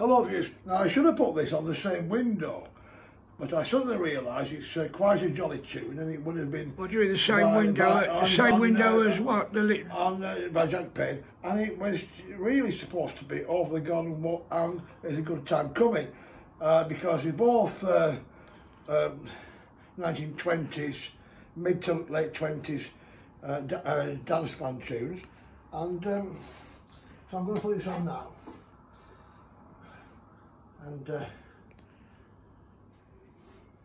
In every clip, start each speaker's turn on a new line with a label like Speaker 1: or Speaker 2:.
Speaker 1: Hello viewers. Now I should have put this on the same window, but I suddenly realised it's uh, quite a jolly tune and it would have been...
Speaker 2: What do you mean the same by, window? By, on, same on, window uh, as what? The lit
Speaker 1: on uh, by Jack Payne, and it was really supposed to be Over the Garden Wall and It's a Good Time Coming, uh, because they're both uh, um, 1920s, mid to late 20s uh, dance band tunes, and um, so I'm going to put this on now and uh,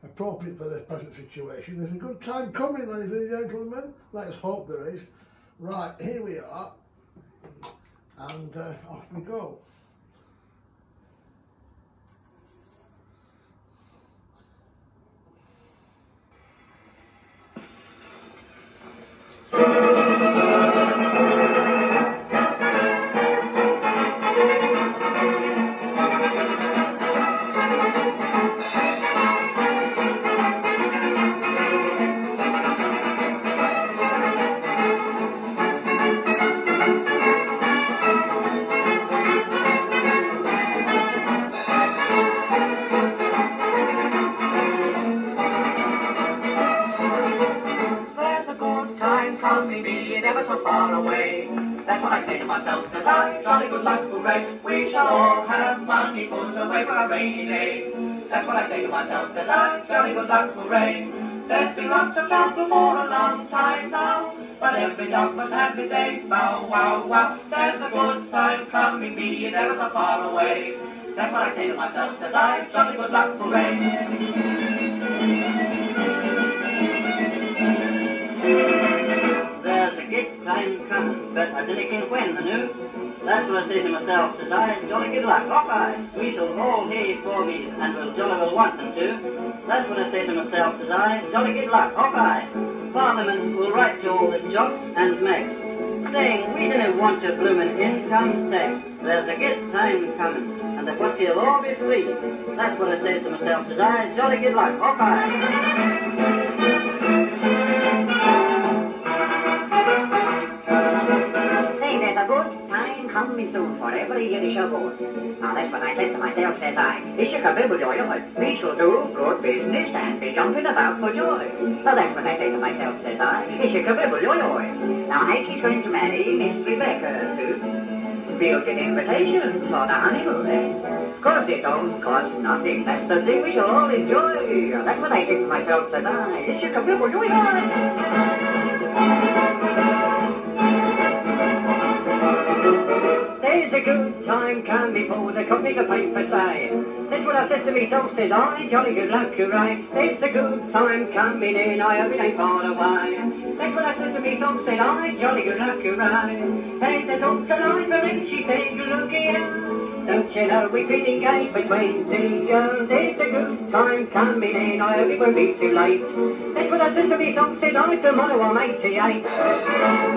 Speaker 1: appropriate for the present situation. There's a good time coming, ladies and gentlemen. Let's hope there is. Right, here we are, and uh, off we go.
Speaker 3: That's what I say to myself, says I, jolly good luck, hooray. We shall all have money put away for a rainy day. That's what I say to myself, says I, jolly good luck, hooray. There's been lots of trouble for a long time now, but every dog must have his day. Bow, wow, wow, there's a good time coming, be it ever so far away. That's what I say to myself, says I, jolly good luck, hooray.
Speaker 4: When, I knew. That's what I say to myself, says I, jolly good luck, Hawkeye. We shall all hear for me, and we'll jolly well want them to. That's what I say to myself, says I, jolly good luck, Hawkeye. Parliament will write to all the jocks and megs, saying we didn't want your bloomin' income tax. There's a good time coming, and the pussy will all be free. That's what I say to myself, says I, jolly good luck, Hawkeye.
Speaker 5: Coming soon for every Yiddish aboard. Now that's what I says to myself, says I. Ishakabibble joy, we shall do good business and be jumping about for joy. Well, that's what I say to myself, says I. Ishakabibble joy. Now Ikey's going to marry Miss Rebecca soon. Built an invitation for the honeymoon, eh? Of course it don't cost nothing. That's the thing we shall all enjoy. That's what I say to myself, says I. Ishakabibble joy. time come before the copy of paper say. That's what I said to me, myself, says I, jolly good luck, hooray. It's a good time coming in, I hope it ain't far away. That's what I said to me, myself, said I, jolly good luck, hooray. And there's lots of life and she said, look here. Don't you know we've been engaged for twenty years? It's a good time coming in, I hope it won't be too late. That's what I said to me, myself, said I, tomorrow I'm eighty-eight.